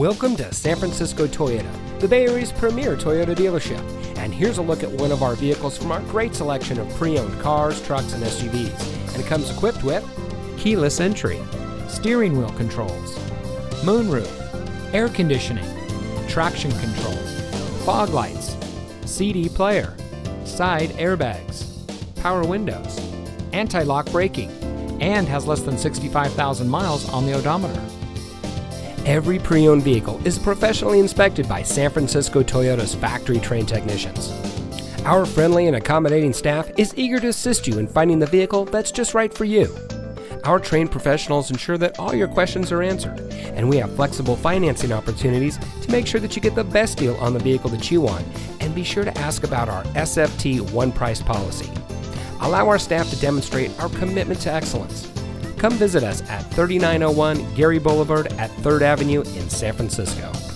Welcome to San Francisco Toyota, the Bay Area's premier Toyota dealership. And here's a look at one of our vehicles from our great selection of pre owned cars, trucks, and SUVs. And it comes equipped with keyless entry, steering wheel controls, moonroof, air conditioning, traction control, fog lights, CD player, side airbags, power windows, anti lock braking, and has less than 65,000 miles on the odometer. Every pre owned vehicle is professionally inspected by San Francisco Toyota's factory trained technicians. Our friendly and accommodating staff is eager to assist you in finding the vehicle that's just right for you. Our trained professionals ensure that all your questions are answered, and we have flexible financing opportunities to make sure that you get the best deal on the vehicle that you want. And be sure to ask about our SFT one price policy. Allow our staff to demonstrate our commitment to excellence. Come visit us at 3901 Geary Boulevard at 3rd Avenue in San Francisco.